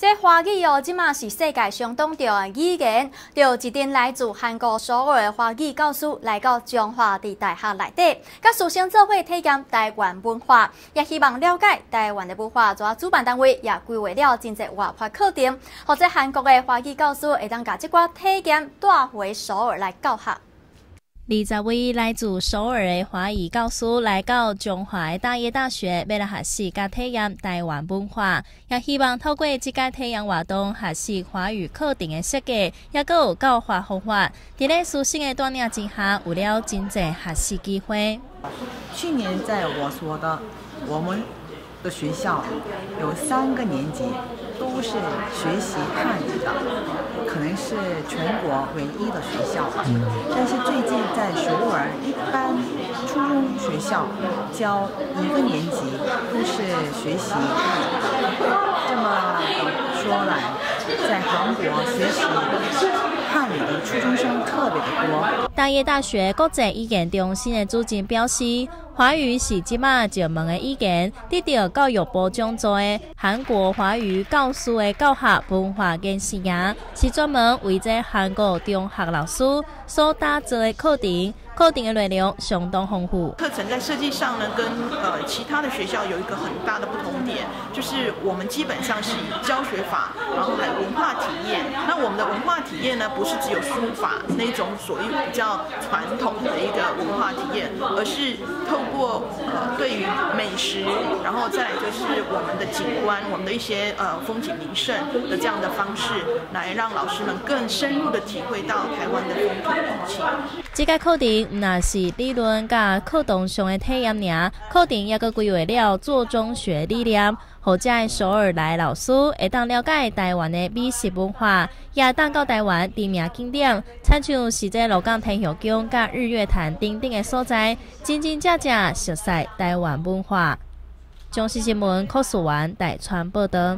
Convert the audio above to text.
这华语哦，即马是世界上当着的语言。就一定来自韩国首尔的华语教师来到中华的大学内底，甲师生做伙体验台湾文化，也希望了解台湾的文化。做主办单位也规划了真侪外派课程，或者韩国的华语教师会当甲即寡体验带回首尔来教学。二十位来自首尔的华裔教师来到中华大业大学，为了学习甲体验台湾文化，也希望透过这个体验活动，学习华语课程的设计，也个有教化方法。在咧舒适的锻炼之下，有了真正学习机会。去年在我所的我们的学校有三个年级都是学习汉语的。可能是全国唯一的学校，但是最近在首尔一般初中学校教一个年级都是学习汉语。这么说来，在韩国学习汉语的初中生特别的多。大业大学国际语言中心的主任表示。华语是即马热门的语言，得到教育部奖助的韩国华语教师的教学文化跟实验，是专门为这韩国中学老师所打造的课程。课程的内容相当丰富。课程在设计上呢，跟呃其他的学校有一个很大的不同点，就是我们基本上是以教学法，然后还有文化体验。那我们的文化体验呢，不是只有书法那种所谓比较传统的一个文化体验，而是透过呃对于美食，然后再就是我们的景观，我们的一些呃风景名胜的这样的方式，来让老师们更深入的体会到台湾的风土人情。这个课程。那是理论甲课堂上的体验尔，课程也个规划了做中学理念，或者首尔来老师会当了解台湾的美食文化，也当到台湾知名景点，参像是在鹿港天后宫、甲日月潭等等的所在，真真正正熟悉台湾文化。中视新闻柯素完代传报道。